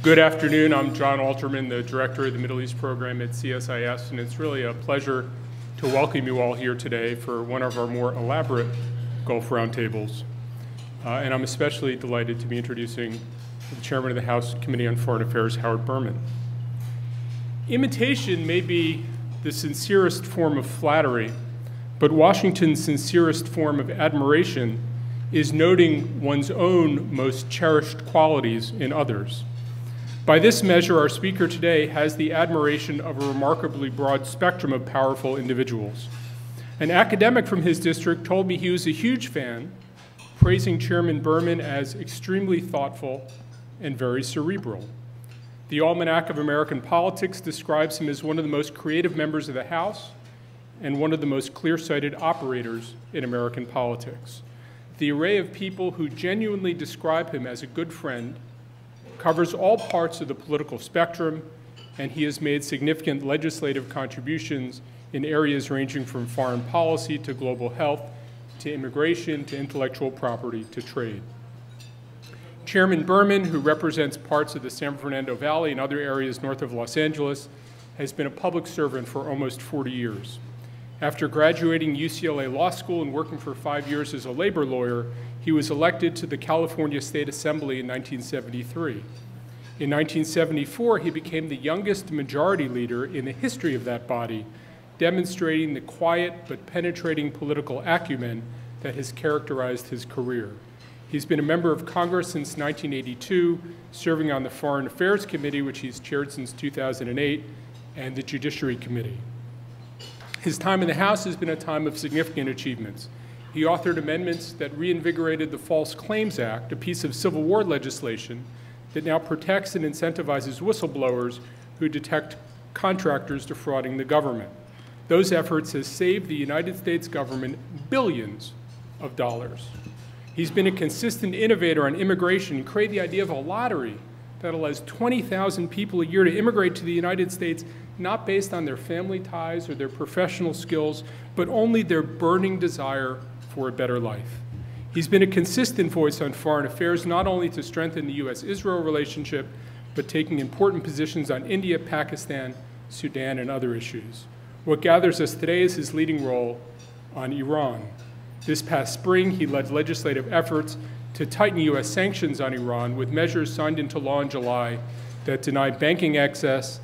Good afternoon. I'm John Alterman, the Director of the Middle East Program at CSIS, and it's really a pleasure to welcome you all here today for one of our more elaborate Gulf Roundtables. Uh, and I'm especially delighted to be introducing the Chairman of the House Committee on Foreign Affairs, Howard Berman. Imitation may be the sincerest form of flattery, but Washington's sincerest form of admiration is noting one's own most cherished qualities in others. By this measure, our speaker today has the admiration of a remarkably broad spectrum of powerful individuals. An academic from his district told me he was a huge fan, praising Chairman Berman as extremely thoughtful and very cerebral. The Almanac of American Politics describes him as one of the most creative members of the House and one of the most clear sighted operators in American politics. The array of people who genuinely describe him as a good friend covers all parts of the political spectrum, and he has made significant legislative contributions in areas ranging from foreign policy to global health to immigration to intellectual property to trade. Chairman Berman, who represents parts of the San Fernando Valley and other areas north of Los Angeles, has been a public servant for almost 40 years. After graduating UCLA Law School and working for five years as a labor lawyer, he was elected to the California State Assembly in 1973. In 1974, he became the youngest majority leader in the history of that body, demonstrating the quiet but penetrating political acumen that has characterized his career. He's been a member of Congress since 1982, serving on the Foreign Affairs Committee, which he's chaired since 2008, and the Judiciary Committee. His time in the House has been a time of significant achievements. He authored amendments that reinvigorated the False Claims Act, a piece of Civil War legislation that now protects and incentivizes whistleblowers who detect contractors defrauding the government. Those efforts have saved the United States government billions of dollars. He's been a consistent innovator on immigration created the idea of a lottery that allows 20,000 people a year to immigrate to the United States, not based on their family ties or their professional skills, but only their burning desire for a better life. He's been a consistent voice on foreign affairs, not only to strengthen the U.S. Israel relationship, but taking important positions on India, Pakistan, Sudan, and other issues. What gathers us today is his leading role on Iran. This past spring, he led legislative efforts to tighten U.S. sanctions on Iran with measures signed into law in July that deny banking access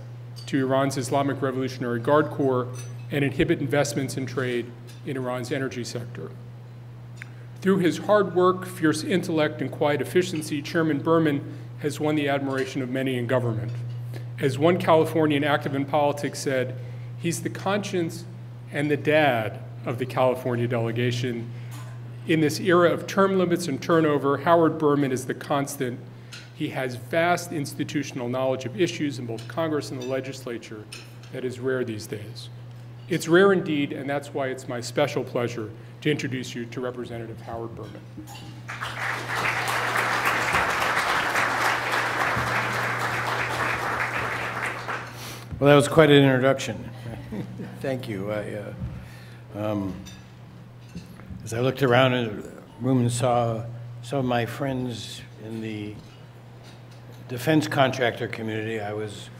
to Iran's Islamic Revolutionary Guard Corps and inhibit investments and trade in Iran's energy sector. Through his hard work, fierce intellect, and quiet efficiency, Chairman Berman has won the admiration of many in government. As one Californian active in politics said, he's the conscience and the dad of the California delegation. In this era of term limits and turnover, Howard Berman is the constant. He has vast institutional knowledge of issues in both Congress and the legislature that is rare these days. It's rare indeed, and that's why it's my special pleasure to introduce you to Representative Howard Berman. Well, that was quite an introduction. Thank you. I, uh, um, as I looked around in the room and saw some of my friends in the defense contractor community, I was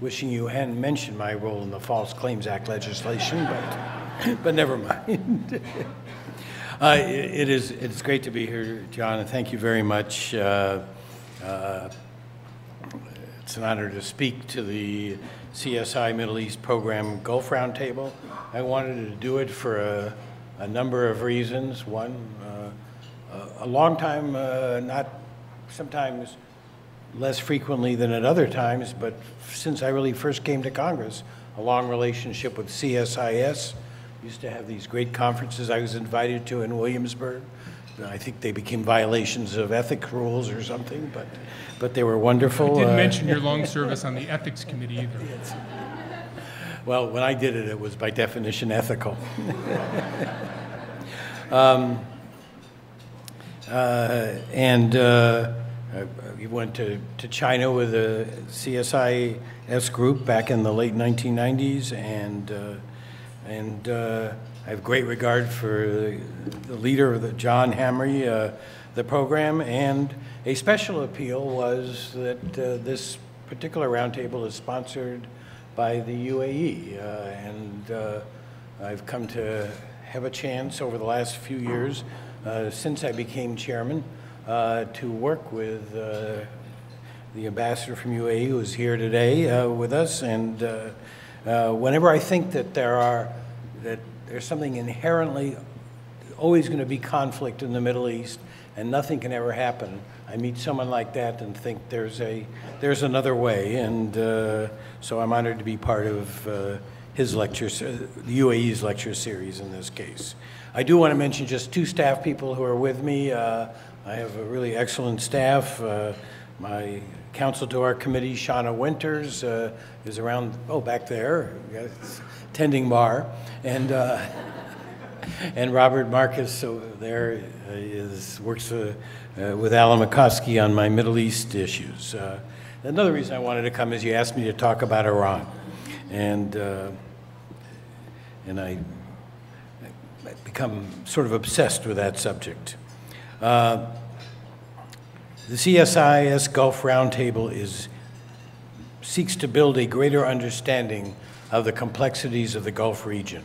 wishing you hadn't mentioned my role in the False Claims Act legislation, but, but never mind. uh, it, it is it's great to be here, John, and thank you very much. Uh, uh, it's an honor to speak to the CSIS Middle East Program Gulf Roundtable. I wanted to do it for a, a number of reasons. One, uh, a long time, uh, not sometimes less frequently than at other times, but since I really first came to Congress, a long relationship with CSIS. Used to have these great conferences I was invited to in Williamsburg. I think they became violations of ethics rules or something, but but they were wonderful. I didn't uh, mention your long service on the ethics committee either. Yes. Well, when I did it, it was by definition ethical. um, uh, and uh, we went to, to China with the CSIS group back in the late 1990s, and uh, and uh, I have great regard for the leader, of the John Hamre, uh, the program. And a special appeal was that uh, this particular roundtable is sponsored by the UAE. Uh, and uh, I've come to have a chance over the last few years, uh, since I became chairman, to work with the ambassador from UAE who is here today with us. And whenever I think that there are, that there's something inherently always going to be conflict in the Middle East and nothing can ever happen. I meet someone like that and think there's a there's another way, and uh, so I'm honored to be part of uh, his lecture, uh, the UAE's lecture series in this case. I do want to mention just two staff people who are with me. Uh, I have a really excellent staff. Uh, my counsel to our committee, Shanna Winters, uh, is around, oh, back there, tending bar. And and Robert Marcus over there is, works uh, uh, with Alan Makovsky on my Middle East issues. Uh, another reason I wanted to come is you asked me to talk about Iran. And, uh, and I, I become sort of obsessed with that subject. The CSIS Gulf Roundtable is, seeks to build a greater understanding of the complexities of the Gulf region.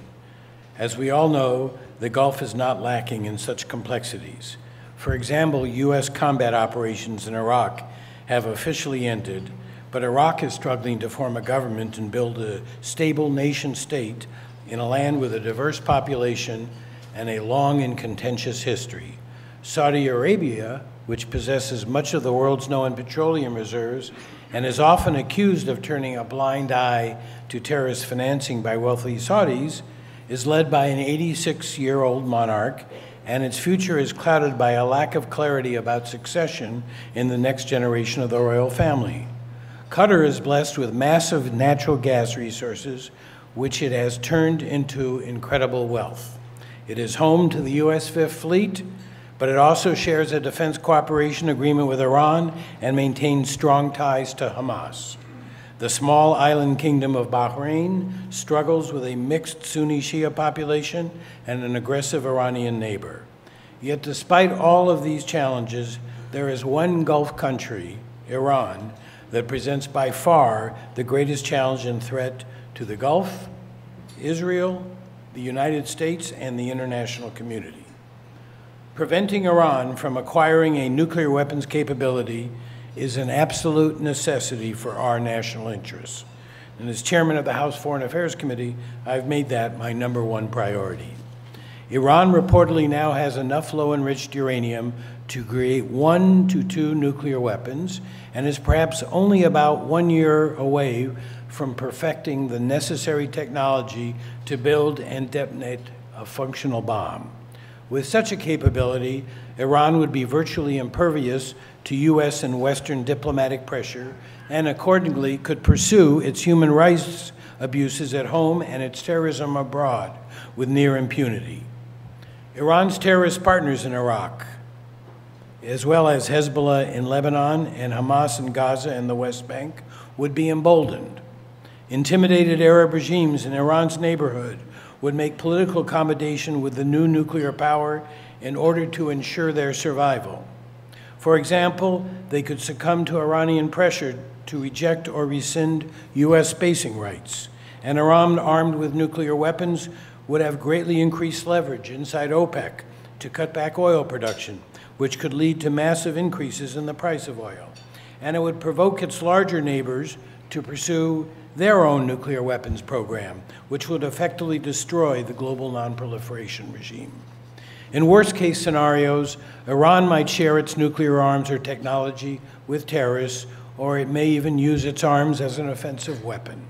As we all know, the Gulf is not lacking in such complexities. For example, U.S. combat operations in Iraq have officially ended, but Iraq is struggling to form a government and build a stable nation state in a land with a diverse population and a long and contentious history. Saudi Arabia, which possesses much of the world's known petroleum reserves and is often accused of turning a blind eye to terrorist financing by wealthy Saudis, is led by an 86 year old monarch, and its future is clouded by a lack of clarity about succession in the next generation of the royal family. Qatar is blessed with massive natural gas resources, which it has turned into incredible wealth. It is home to the U.S. Fifth Fleet, but it also shares a defense cooperation agreement with Iran and maintains strong ties to Hamas. The small island kingdom of Bahrain struggles with a mixed Sunni Shia population and an aggressive Iranian neighbor. Yet, despite all of these challenges, there is one Gulf country, Iran, that presents by far the greatest challenge and threat to the Gulf, Israel, the United States, and the international community. Preventing Iran from acquiring a nuclear weapons capability is an absolute necessity for our national interests. And as chairman of the House Foreign Affairs Committee, I've made that my number one priority. Iran reportedly now has enough low enriched uranium to create one to two nuclear weapons and is perhaps only about one year away from perfecting the necessary technology to build and detonate a functional bomb. With such a capability, Iran would be virtually impervious to U.S. and Western diplomatic pressure and accordingly could pursue its human rights abuses at home and its terrorism abroad with near impunity. Iran's terrorist partners in Iraq, as well as Hezbollah in Lebanon and Hamas in Gaza and the West Bank, would be emboldened. Intimidated Arab regimes in Iran's neighborhood would make political accommodation with the new nuclear power in order to ensure their survival. For example, they could succumb to Iranian pressure to reject or rescind U.S. spacing rights. And Iran, armed with nuclear weapons, would have greatly increased leverage inside OPEC to cut back oil production, which could lead to massive increases in the price of oil. And it would provoke its larger neighbors to pursue their own nuclear weapons program, which would effectively destroy the global nonproliferation regime. In worst case scenarios, Iran might share its nuclear arms or technology with terrorists, or it may even use its arms as an offensive weapon.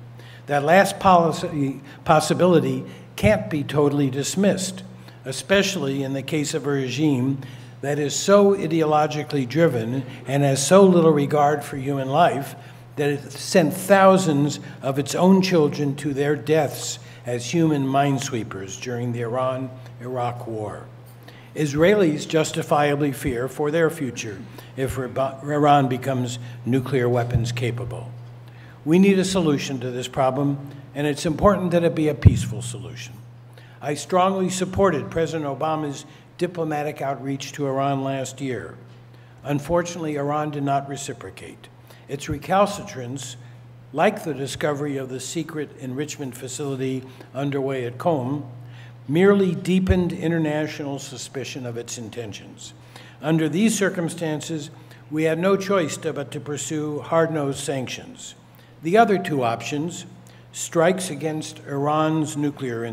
That last policy, possibility can't be totally dismissed, especially in the case of a regime that is so ideologically driven and has so little regard for human life that it sent thousands of its own children to their deaths as human minesweepers during the Iran Iraq War. Israelis justifiably fear for their future if Iran becomes nuclear weapons capable. We need a solution to this problem, and it's important that it be a peaceful solution. I strongly supported President Obama's diplomatic outreach to Iran last year. Unfortunately, Iran did not reciprocate. Its recalcitrance, like the discovery of the secret enrichment facility underway at Qom, merely deepened international suspicion of its intentions. Under these circumstances, we had no choice but to pursue hard nosed sanctions. The other two options, strikes against Iran's nuclear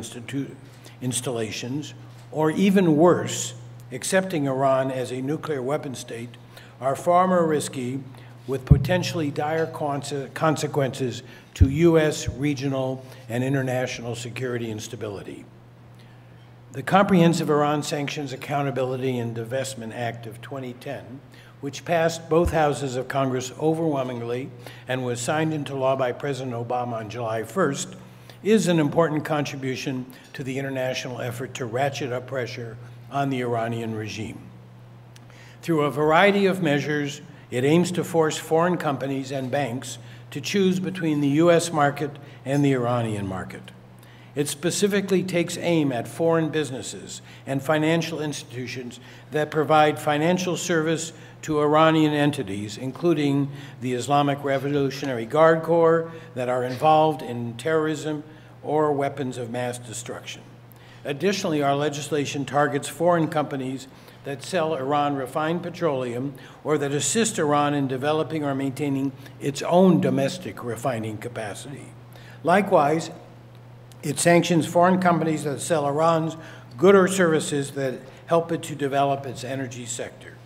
installations, or even worse, accepting Iran as a nuclear weapon state, are far more risky with potentially dire consequences to U.S. regional and international security and stability. The Comprehensive Iran Sanctions Accountability and Divestment Act of 2010, which passed both houses of Congress overwhelmingly and was signed into law by President Obama on July 1st, is an important contribution to the international effort to ratchet up pressure on the Iranian regime. Through a variety of measures, it aims to force foreign companies and banks to choose between the U.S. market and the Iranian market. It specifically takes aim at foreign businesses and financial institutions that provide financial service to Iranian entities, including the Islamic Revolutionary Guard Corps, that are involved in terrorism or weapons of mass destruction. Additionally, our legislation targets foreign companies that sell Iran refined petroleum or that assist Iran in developing or maintaining its own domestic refining capacity. Likewise, it sanctions foreign companies that sell Iran's goods or services that help it to develop its energy sector.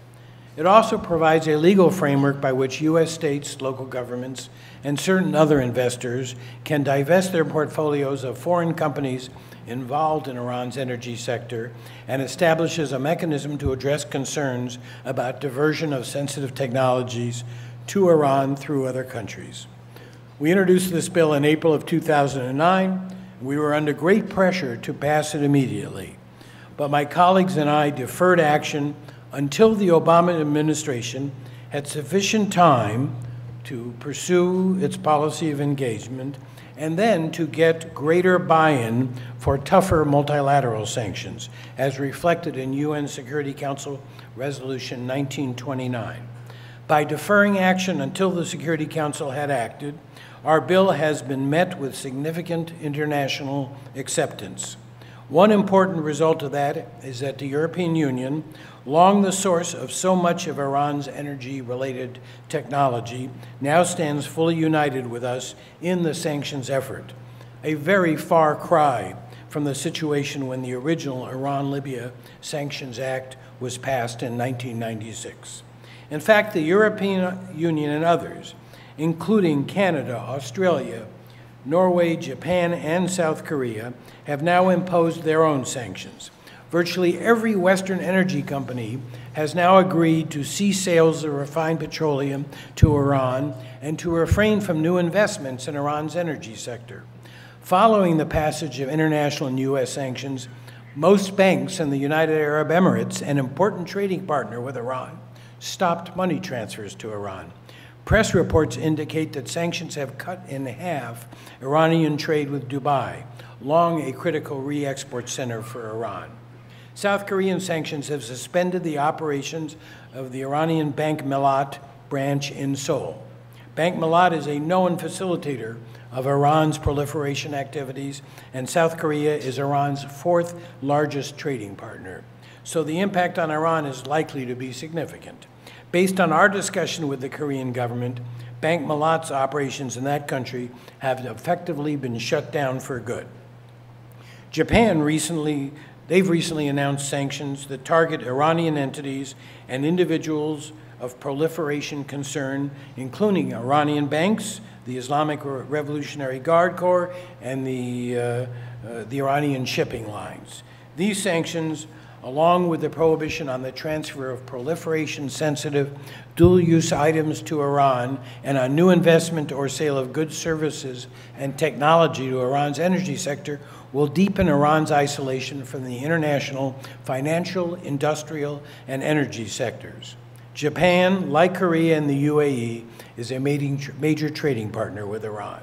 It also provides a legal framework by which U.S. states, local governments, and certain other investors can divest their portfolios of foreign companies involved in Iran's energy sector and establishes a mechanism to address concerns about diversion of sensitive technologies to Iran through other countries. We introduced this bill in April of 2009. We were under great pressure to pass it immediately. But my colleagues and I deferred action until the Obama administration had sufficient time to pursue its policy of engagement and then to get greater buy-in for tougher multilateral sanctions, as reflected in UN Security Council Resolution 1929. By deferring action until the Security Council had acted, our bill has been met with significant international acceptance. One important result of that is that the European Union, long the source of so much of Iran's energy-related technology, now stands fully united with us in the sanctions effort, a very far cry from the situation when the original Iran-Libya Sanctions Act was passed in 1996. In fact, the European Union and others, including Canada, Australia, Norway, Japan, and South Korea, have now imposed their own sanctions. Virtually every Western energy company has now agreed to cease sales of refined petroleum to Iran and to refrain from new investments in Iran's energy sector. Following the passage of international and U.S. sanctions, most banks in the United Arab Emirates, an important trading partner with Iran, stopped money transfers to Iran. Press reports indicate that sanctions have cut in half Iranian trade with Dubai, long a critical re-export center for Iran. South Korean sanctions have suspended the operations of the Iranian Bank Mellat branch in Seoul. Bank Mellat is a known facilitator of Iran's proliferation activities, and South Korea is Iran's fourth largest trading partner. So the impact on Iran is likely to be significant. Based on our discussion with the Korean government, Bank Mellat's operations in that country have effectively been shut down for good. Japan recently They've recently announced sanctions that target Iranian entities and individuals of proliferation concern, including Iranian banks, the Islamic Revolutionary Guard Corps, and the, uh, uh, the Iranian shipping lines. These sanctions, along with the prohibition on the transfer of proliferation-sensitive dual-use items to Iran and on new investment or sale of goods, services, and technology to Iran's energy sector, will deepen Iran's isolation from the international financial, industrial, and energy sectors. Japan, like Korea and the UAE, is a major trading partner with Iran.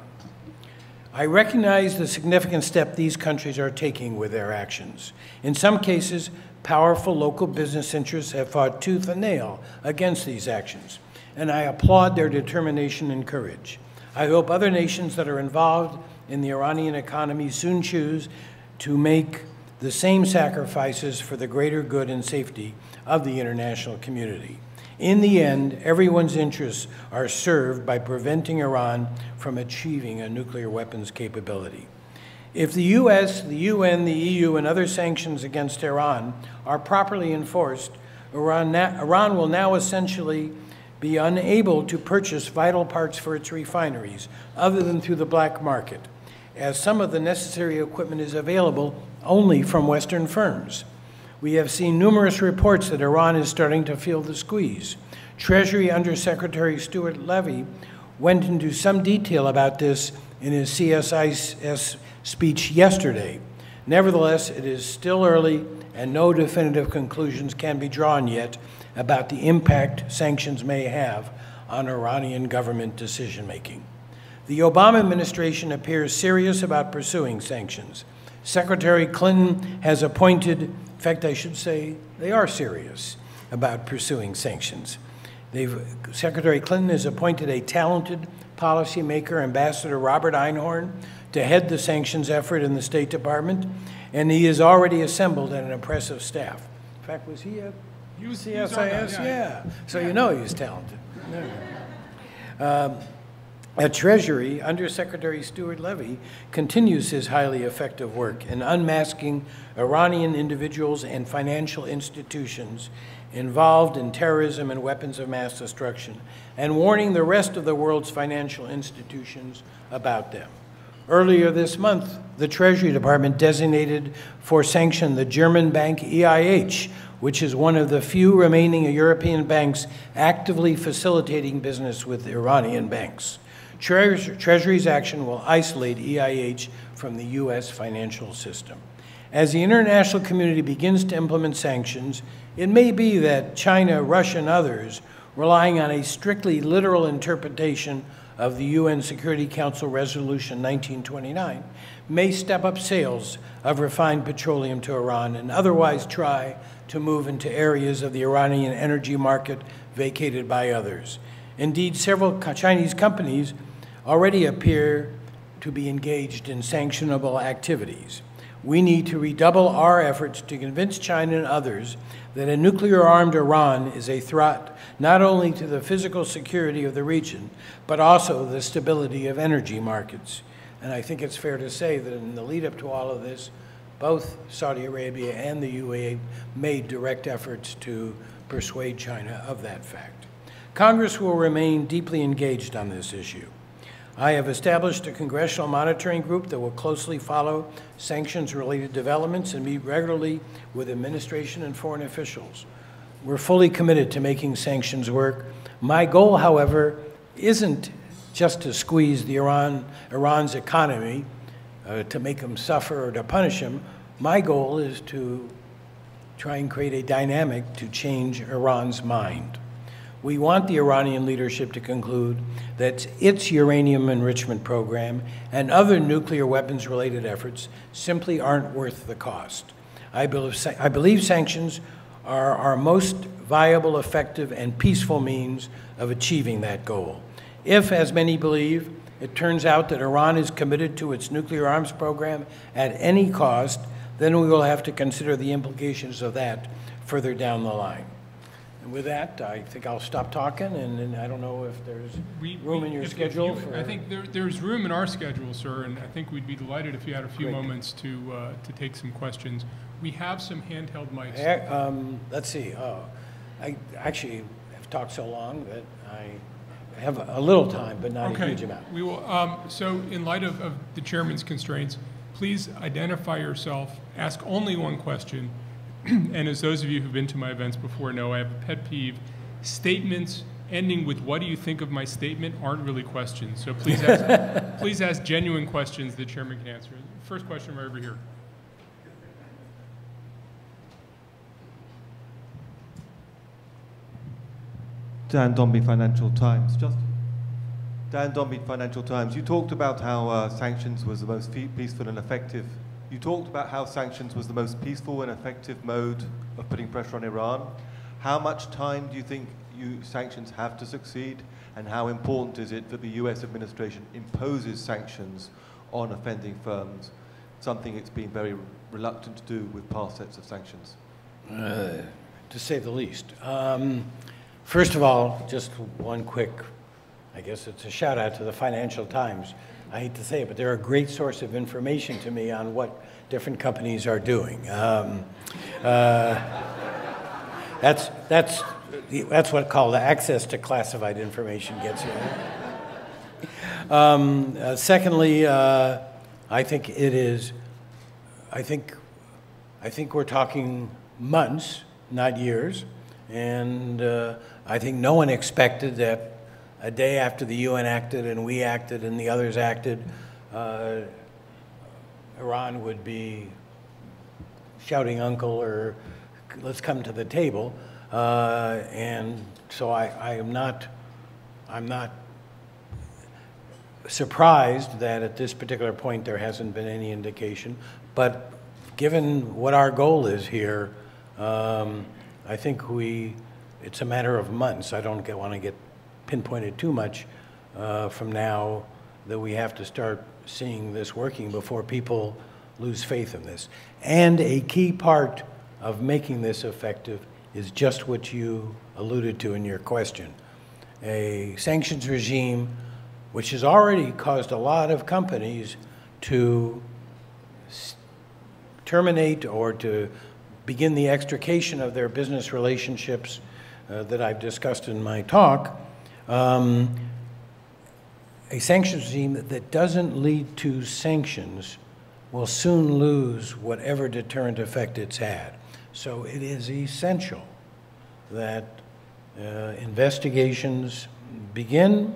I recognize the significant step these countries are taking with their actions. In some cases, powerful local business interests have fought tooth and nail against these actions, and I applaud their determination and courage. I hope other nations that are involved in the Iranian economy soon choose to make the same sacrifices for the greater good and safety of the international community. In the end, everyone's interests are served by preventing Iran from achieving a nuclear weapons capability. If the US, the UN, the EU, and other sanctions against Iran are properly enforced, Iran, Iran will now essentially be unable to purchase vital parts for its refineries other than through the black market, as some of the necessary equipment is available only from Western firms. We have seen numerous reports that Iran is starting to feel the squeeze. Treasury Undersecretary Stuart Levey went into some detail about this in his CSIS speech yesterday. Nevertheless, it is still early and no definitive conclusions can be drawn yet about the impact sanctions may have on Iranian government decision making. The Obama administration appears serious about pursuing sanctions. Secretary Clinton has appointed in fact, I should say they are serious about pursuing sanctions. They've, Secretary Clinton has appointed a talented policymaker, Ambassador Robert Einhorn, to head the sanctions effort in the State Department, and he has already assembled an impressive staff. In fact, was he at he was, CSIS? Yeah. yeah. So yeah. you know he's talented. Um, at Treasury, Undersecretary Stuart Levey continues his highly effective work in unmasking Iranian individuals and financial institutions involved in terrorism and weapons of mass destruction, and warning the rest of the world's financial institutions about them. Earlier this month, the Treasury Department designated for sanction the German bank EIH, which is one of the few remaining European banks actively facilitating business with Iranian banks. Treasury's action will isolate EIH from the U.S. financial system. As the international community begins to implement sanctions, it may be that China, Russia, and others, relying on a strictly literal interpretation of the UN Security Council Resolution 1929, may step up sales of refined petroleum to Iran and otherwise try to move into areas of the Iranian energy market vacated by others. Indeed, several Chinese companies already appear to be engaged in sanctionable activities. We need to redouble our efforts to convince China and others that a nuclear armed Iran is a threat not only to the physical security of the region, but also the stability of energy markets. And I think it's fair to say that in the lead up to all of this, both Saudi Arabia and the UAE made direct efforts to persuade China of that fact. Congress will remain deeply engaged on this issue. I have established a congressional monitoring group that will closely follow sanctions-related developments and meet regularly with administration and foreign officials. We're fully committed to making sanctions work. My goal, however, isn't just to squeeze the Iran, Iran's economy, uh, to make them suffer or to punish them. My goal is to try and create a dynamic to change Iran's mind. We want the Iranian leadership to conclude that its uranium enrichment program and other nuclear weapons related efforts simply aren't worth the cost. I believe, I believe sanctions are our most viable, effective, and peaceful means of achieving that goal. If, as many believe, it turns out that Iran is committed to its nuclear arms program at any cost, then we will have to consider the implications of that further down the line. And with that, I think I'll stop talking, and, and I don't know if there's we, room we, in your if, schedule. You, for... I think there, there's room in our schedule, sir, and I think we'd be delighted if you had a few Great. moments to uh, to take some questions. We have some handheld mics. I, um, let's see. Oh, I actually have talked so long that I have a little time, but not okay. a huge amount. We will. Um, so, in light of, of the chairman's constraints, please identify yourself. Ask only one question and as those of you who've been to my events before know, I have a pet peeve. Statements ending with "What do you think of my statement?" aren't really questions. So please ask, please ask genuine questions the chairman can answer. First question right over here. Dan Dombey, Financial Times. Just Dan Dombey, Financial Times. You talked about how uh, sanctions was the most peaceful and effective. You talked about how sanctions was the most peaceful and effective mode of putting pressure on Iran. How much time do you think you, sanctions have to succeed, and how important is it that the U.S. administration imposes sanctions on offending firms, something it's been very reluctant to do with past sets of sanctions? Uh, to say the least. Um, first of all, just one quick I guess it's a shout out to the Financial Times. I hate to say it, but they're a great source of information to me on what different companies are doing. Um, uh, that's, that's, that's what called access to classified information gets you. Um, uh, secondly, uh, I think it is, I think, I think we're talking months, not years, and uh, I think no one expected that a day after the UN acted and we acted and the others acted, uh, Iran would be shouting uncle or let's come to the table. Uh, and so I, I am not, I'm not surprised that at this particular point there hasn't been any indication. But given what our goal is here, um, I think we, it's a matter of months. I don't want to get pinpointed too much uh, from now that we have to start seeing this working before people lose faith in this. And a key part of making this effective is just what you alluded to in your question. A sanctions regime which has already caused a lot of companies to terminate or to begin the extrication of their business relationships uh, that I've discussed in my talk, um, a sanctions regime that doesn't lead to sanctions will soon lose whatever deterrent effect it's had. So it is essential that uh, investigations begin,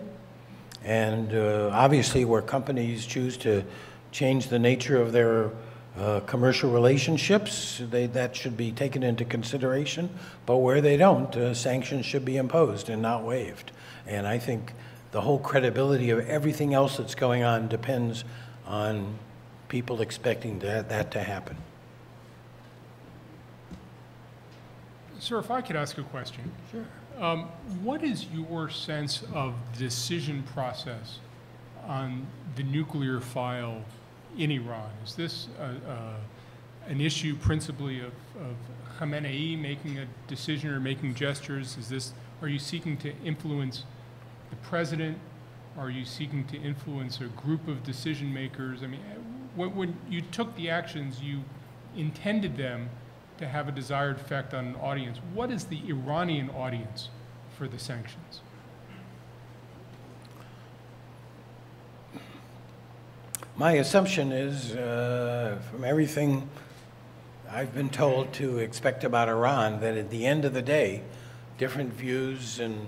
and uh, obviously, where companies choose to change the nature of their uh, commercial relationships, they, that should be taken into consideration. But where they don't, uh, sanctions should be imposed and not waived. And I think the whole credibility of everything else that's going on depends on people expecting that, that to happen. Sir, if I could ask a question. Sure. Um, what is your sense of decision process on the nuclear file in Iran? Is this a, a, an issue principally of, of Khamenei making a decision or making gestures? Is this, are you seeking to influence the president? Are you seeking to influence a group of decision makers? I mean, when you took the actions, you intended them to have a desired effect on an audience. What is the Iranian audience for the sanctions? My assumption is, uh, from everything I've been told to expect about Iran, that at the end of the day, different views and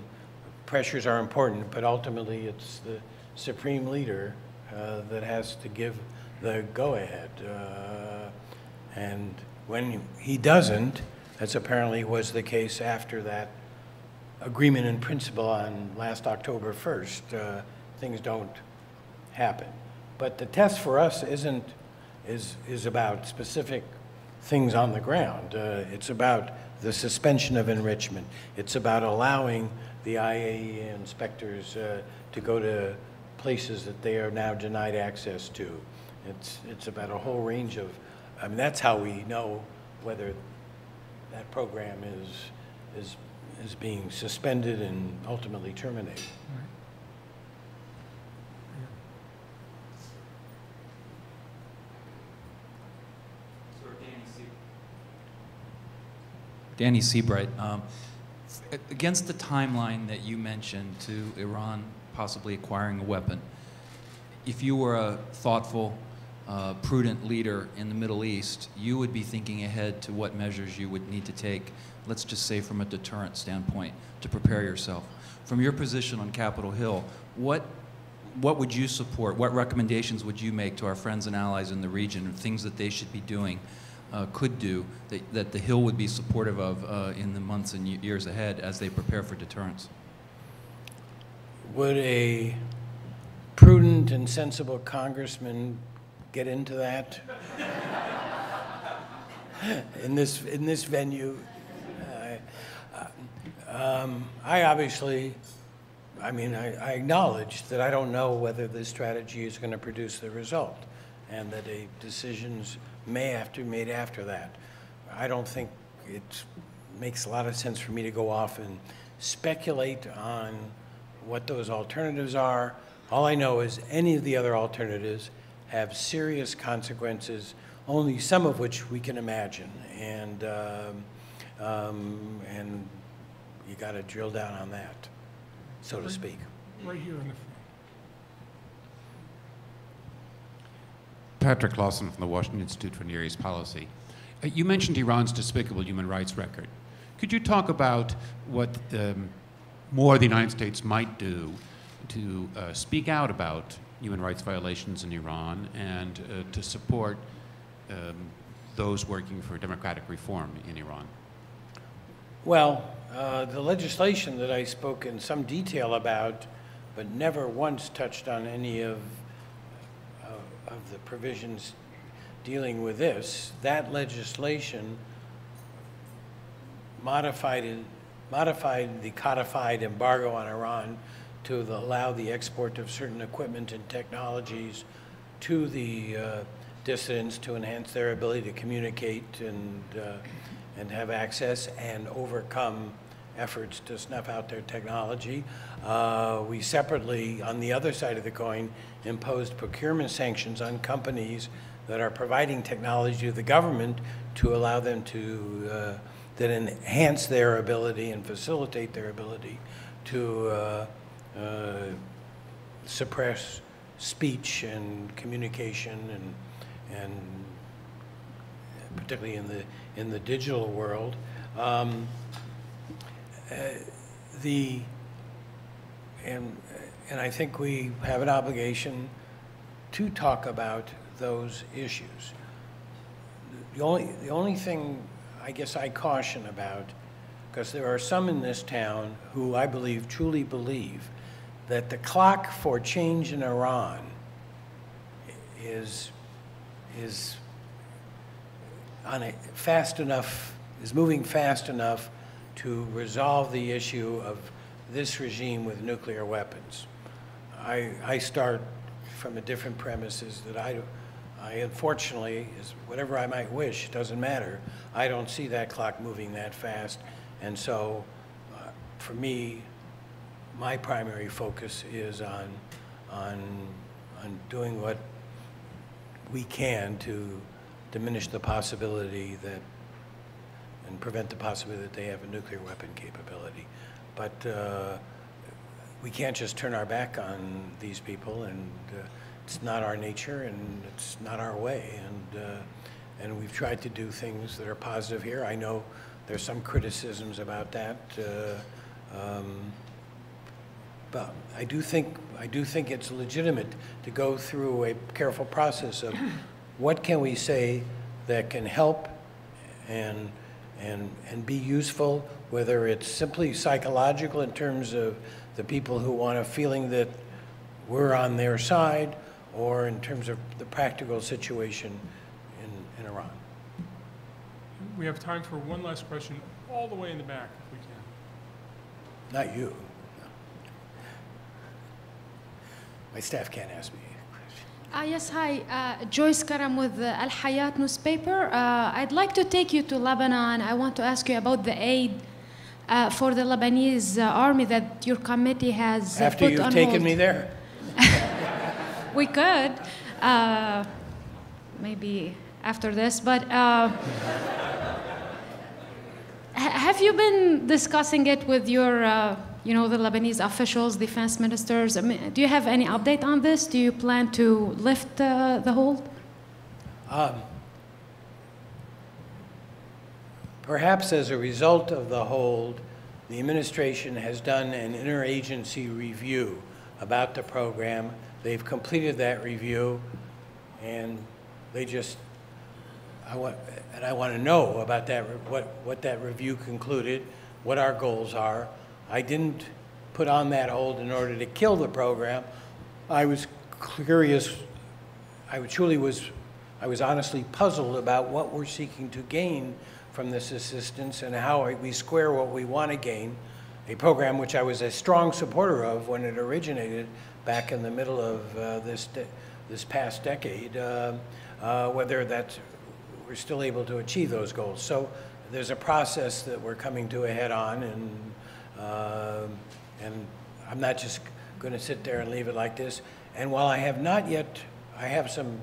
pressures are important, but ultimately it's the supreme leader uh, that has to give the go-ahead. Uh, and when he doesn't, as apparently was the case after that agreement in principle on last October 1st, uh, things don't happen. But the test for us isn't is is about specific things on the ground. Uh, it's about the suspension of enrichment. It's about allowing the IAEA inspectors uh, to go to places that they are now denied access to. It's, it's about a whole range of, I mean, that's how we know whether that program is, is, is being suspended and ultimately terminated. Danny Sebright. Um, against the timeline that you mentioned to Iran possibly acquiring a weapon, if you were a thoughtful, uh, prudent leader in the Middle East, you would be thinking ahead to what measures you would need to take, let's just say from a deterrent standpoint, to prepare yourself. From your position on Capitol Hill, what, what would you support? What recommendations would you make to our friends and allies in the region, things that they should be doing uh, could do that, that the Hill would be supportive of uh, in the months and years ahead as they prepare for deterrence? Would a prudent and sensible congressman get into that? in this, in this venue? Uh, um, I obviously, I mean, I, I acknowledge that I don't know whether this strategy is going to produce the result and that a decisions may have to be made after that. I don't think it makes a lot of sense for me to go off and speculate on what those alternatives are. All I know is any of the other alternatives have serious consequences, only some of which we can imagine. And, um, um, and you got to drill down on that, so to speak. Right here in the Patrick Clawson from the Washington Institute for Near East Policy. Uh, you mentioned Iran's despicable human rights record. Could you talk about what um, more the United States might do to uh, speak out about human rights violations in Iran and uh, to support um, those working for democratic reform in Iran? Well, uh, the legislation that I spoke in some detail about, but never once touched on any of, of the provisions dealing with this, that legislation modified, modified the codified embargo on Iran to allow the export of certain equipment and technologies to the uh, dissidents to enhance their ability to communicate and, uh, and have access and overcome efforts to snuff out their technology. Uh, We separately, on the other side of the coin, imposed procurement sanctions on companies that are providing technology to the government to allow them to, uh, that enhance their ability and facilitate their ability to uh, uh, suppress speech and communication and, and particularly in the, in the digital world. Um, the, and, and I think we have an obligation to talk about those issues. The only, the only thing I guess I caution about, because there are some in this town who I believe truly believe that the clock for change in Iran is, is on a fast enough, is moving fast enough to resolve the issue of this regime with nuclear weapons. I, I start from a different premises that I, I unfortunately, is whatever I might wish, it doesn't matter. I don't see that clock moving that fast. And so, uh, for me, my primary focus is on, on, on doing what we can to diminish the possibility that, and prevent the possibility that they have a nuclear weapon capability. But uh, we can't just turn our back on these people, and uh, it's not our nature, and it's not our way. And, uh, and we've tried to do things that are positive here. I know there's some criticisms about that. Uh, um, but I do think, I do think it's legitimate to go through a careful process of what can we say that can help and, and, and be useful, whether it's simply psychological in terms of the people who want a feeling that we're on their side, or in terms of the practical situation in, in Iran. We have time for one last question, all the way in the back, if we can. Not you. My staff can't ask me. Uh, yes, hi. Uh, Joyce Karam with the Al Hayat newspaper. Uh, I'd like to take you to Lebanon. I want to ask you about the aid uh, for the Lebanese uh, army that your committee has uh, After put you've on taken hold. me there. We could, uh, maybe after this, but uh, have you been discussing it with your, uh, you know, the Lebanese officials, defense ministers? I mean, do you have any update on this? Do you plan to lift uh, the hold? Um, Perhaps as a result of the hold, the administration has done an interagency review about the program. They've completed that review, and they just, I want, and I want to know about that, what, what that review concluded, what our goals are. I didn't put on that hold in order to kill the program. I was curious, I truly was, I was honestly puzzled about what we're seeking to gain from this assistance and how we square what we want to gain, a program which I was a strong supporter of when it originated back in the middle of uh, this, this past decade, uh, uh, whether that's, we're still able to achieve those goals. So there's a process that we're coming to a head on, and, uh, and I'm not just going to sit there and leave it like this. And while I have not yet, I have some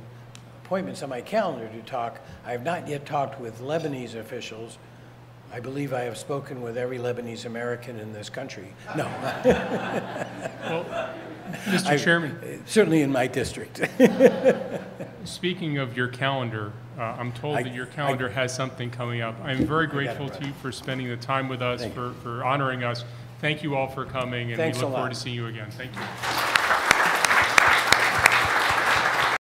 appointments on my calendar to talk, I have not yet talked with Lebanese officials. I believe I have spoken with every Lebanese American in this country. No, Mr. I- Chairman, certainly in my district. speaking of your calendar, uh, I'm told I- that your calendar has something coming up. I'm very grateful to you for spending the time with us, Thank for for honoring us. Thank you all for coming, and we Thanks a look forward to seeing you again. Thank you.